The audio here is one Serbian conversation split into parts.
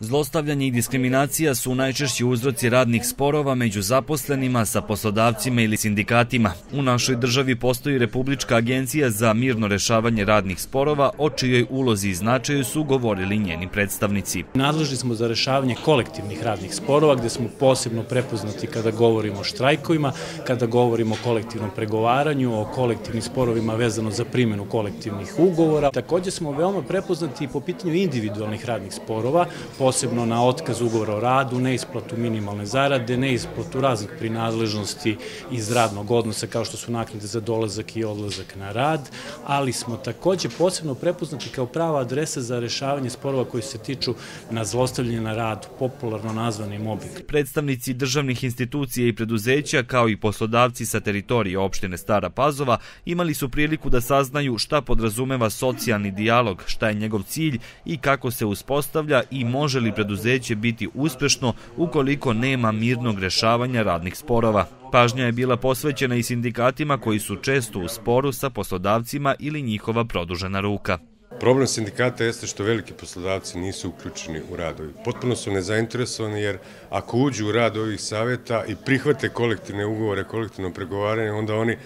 Zlostavljanje i diskriminacija su najčešći uzroci radnih sporova među zaposlenima sa poslodavcima ili sindikatima. U našoj državi postoji Republička agencija za mirno rešavanje radnih sporova, o čijoj ulozi i značaju su govorili njeni predstavnici. Nadležni smo za rešavanje kolektivnih radnih sporova, gde smo posebno prepoznati kada govorimo o štrajkovima, kada govorimo o kolektivnom pregovaranju, o kolektivnim sporovima vezano za primjenu kolektivnih ugovora. Takođe smo veoma prepoznati i po pitanju individualnih radnih sporova, posebno na otkaz ugovora o radu, neisplatu minimalne zarade, neisplatu raznih prinadležnosti iz radnog odnosa kao što su naknade za dolazak i odlazak na rad, ali smo takođe posebno prepoznati kao prava adresa za rešavanje sporova koji se tiču na zlostavljanje na radu, popularno nazvani mobbing. Predstavnici državnih institucija i preduzeća kao i poslodavci sa teritorije opštine Stara Pazova imali su priliku da saznaju šta podrazumeva socijalni dijalog, šta je njegov cilj i kako se uspostavlja i može može preduzeće biti uspešno ukoliko nema mirnog rešavanja radnih sporova. Pažnja je bila posvećena i sindikatima koji su često u sporu sa poslodavcima ili njihova produžena ruka. Problem sindikata jeste što veliki poslodavci nisu uključeni u radovi. Potpuno su nezainteresovani jer ako uđu u rad ovih saveta i prihvate kolektivne ugovore, kolektivno pregovaranje, onda oni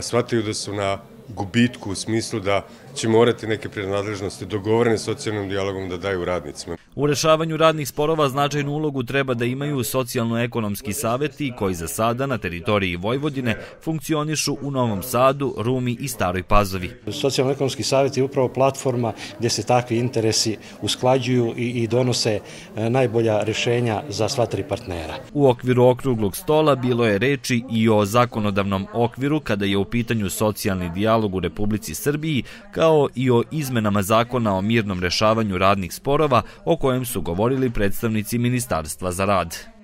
shvataju da su na gubitku u smislu da će morati neke prednadležnosti dogovorene socijalnim dijalogom da daju radnicima. U rešavanju radnih sporova značajnu ulogu treba da imaju socijalno-ekonomski saveti koji za sada na teritoriji Vojvodine funkcionišu u Novom Sadu, Rumi i Staroj Pazovi. Socijalno-ekonomski savet je upravo platforma gdje se takvi interesi usklađuju i, donose e, najbolja rešenja za sva tri partnera. U okviru okruglog stola bilo je reči i o zakonodavnom okviru kada je u pitanju socijalni dijalog u Republici Srbiji, kao i o izmenama zakona o mirnom rešavanju radnih sporova o kojem su govorili predstavnici Ministarstva za rad.